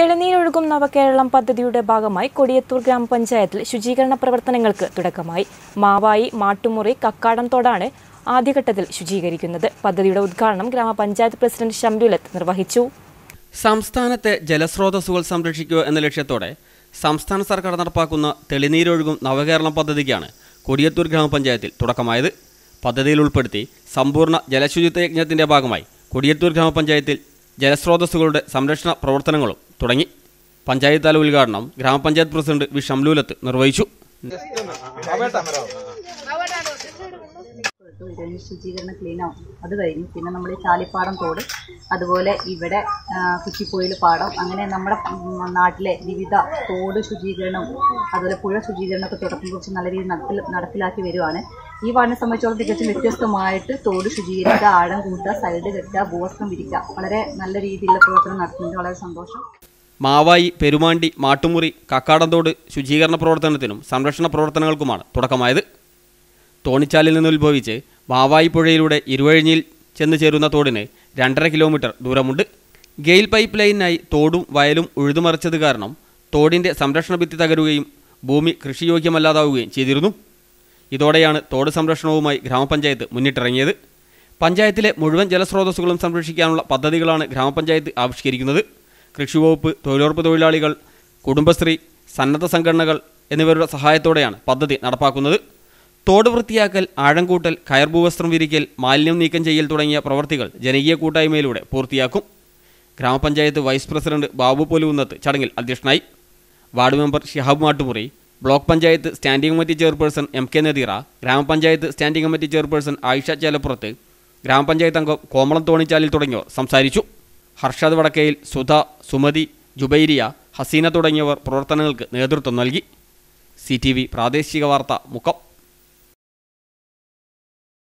തെളിനീരൊഴുകും നവകേരളം പദ്ധതിയുടെ ഭാഗമായി കൊടിയത്തൂർ ഗ്രാമപഞ്ചായത്തിൽ ശുചീകരണ പ്രവർത്തനങ്ങൾക്ക് തുടക്കമായി. മാവായി മാട്ടുമുറി കക്കാടംതോടാണ് ആദ്യഘട്ടത്തിൽ ശുചീകരിക്കുന്നത്. പദ്ധതിയുടെ ഉദ്ഘാടനം ഗ്രാമപഞ്ചായത്ത് പ്രസിഡന്റ് ഷംലുലത്ത് നിർവഹിച്ചു. സംസ്ഥാനത്തെ ജലസ്രോതസ്സുകൾ സംരക്ഷിക്കുക എന്ന ലക്ഷ്യത്തോടെ സംസ്ഥാന സർക്കാർ നടപ്പാക്കുന്ന തെളിനീരൊഴുകും നവകേരളം പദ്ധതിക്കാണ് കൊടിയത്തൂർ ഗ്രാമപഞ്ചായത്തിൽ തുടക്കമായത്. പദ്ധതിയിൽ ഉൾപ്പെടുത്തി സമ്പൂർണ ജലശുചിത്വ യജ്ഞത്തിന്റെ ഭാഗമായി കൊടിയത്തൂർ ഗ്രാമപഞ്ചായത്തിൽ ജലസ്രോതസ്സുകളുടെ സംരക്ഷണ പ്രവർത്തനങ്ങളും തുടങ്ങി പഞ്ചായത്ത് തല ഉദ്ഘാടനം ഗ്രാമപഞ്ചായത്ത് പ്രസിഡന്റ് വി ഷംലൂലത്ത് നിർവഹിച്ചു. ശുചീകരണ ക്ലീനാവും അത് കഴിഞ്ഞു പിന്നെ നമ്മൾ ചാലിപ്പാടം തോട് അതുപോലെ ഇവിടെ കുച്ചിപ്പോയിൽ പാടം അങ്ങനെ നമ്മുടെ നാട്ടിലെ വിവിധ തോട് ശുചീകരണം അതുപോലെ പുഴ ശുചീകരണമൊക്കെ തുടക്കം കുറിച്ച് നല്ല രീതിയിൽ നടപ്പിൽ നടപ്പിലാക്കി വരുവാണ്. ഈ വാർഡിനെ സംബന്ധിച്ചോളം തികച്ചും വ്യത്യസ്തമായിട്ട് തോട് ശുചീകരിക്കുക ആഴം കൂട്ടുക സൈഡ് കെട്ടുക ബോസ്കം വിരിക്കുക. വളരെ നല്ല രീതിയിലുള്ള പ്രവർത്തനം നടത്തുന്നുണ്ട് വളരെ സന്തോഷം. മാവായി പെരുമാണ്ടി മാട്ടുമുറി കക്കാടന്തോട് ശുചീകരണ പ്രവർത്തനത്തിനും സംരക്ഷണ പ്രവർത്തനങ്ങൾക്കുമാണ് തുടക്കമായത്. തോണിച്ചാലിൽ നിന്ന് ഉത്ഭവിച്ച് മാവായി പുഴയിലൂടെ ഇരുവഴിഞ്ഞിൽ ചെന്ന് ചേരുന്ന തോടിന് രണ്ടര കിലോമീറ്റർ ദൂരമുണ്ട്. ഗെയിൽ പൈപ്പ് ലൈനിനായി തോടും വയലും ഉഴുതുമറിച്ചത് കാരണം തോടിന്റെ സംരക്ഷണ ഭിത്തി തകരുകയും ഭൂമി കൃഷിയോഗ്യമല്ലാതാവുകയും ചെയ്തിരുന്നു. ഇതോടെയാണ് തോട് സംരക്ഷണവുമായി ഗ്രാമപഞ്ചായത്ത് മുന്നിട്ടിറങ്ങിയത്. പഞ്ചായത്തിലെ മുഴുവൻ ജലസ്രോതസ്സുകളും സംരക്ഷിക്കാനുള്ള പദ്ധതികളാണ് ഗ്രാമപഞ്ചായത്ത് ആവിഷ്കരിക്കുന്നത്. കൃഷിവകുപ്പ് തൊഴിലുറപ്പ് തൊഴിലാളികൾ കുടുംബശ്രീ സന്നദ്ധ സംഘടനകൾ എന്നിവരുടെ സഹായത്തോടെയാണ് പദ്ധതി നടപ്പാക്കുന്നത്. തോട് വൃത്തിയാക്കൽ ആഴംകൂട്ടൽ കയർഭൂവസ്ത്രം വിരിക്കൽ മാലിന്യം നീക്കം ചെയ്യൽ തുടങ്ങിയ പ്രവൃത്തികൾ ജനകീയ കൂട്ടായ്മയിലൂടെ പൂർത്തിയാക്കും. ഗ്രാമപഞ്ചായത്ത് വൈസ് പ്രസിഡന്റ് ബാബു പൊലുവുന്നത്ത് ചടങ്ങിൽ അധ്യക്ഷനായി. Ward member Shihab Mattumuri block panchayat standing committee chairperson M K Nadeera ഗ്രാമപഞ്ചായത്ത് standing committee chairperson Ayisha Chelappurath ഗ്രാമപഞ്ചായത്ത് അംഗം കോമളം തോണിച്ചാലിൽ തുടങ്ങിയവർ സംസാരിച്ചു. ഹർഷദ് വടക്കയിൽ സുധ സുമതി ജുബൈരിയ ഹസീന തുടങ്ങിയവർ പ്രവർത്തനങ്ങൾക്ക് നേതൃത്വം നൽകി. സി പ്രാദേശിക വാർത്ത മുക്കം.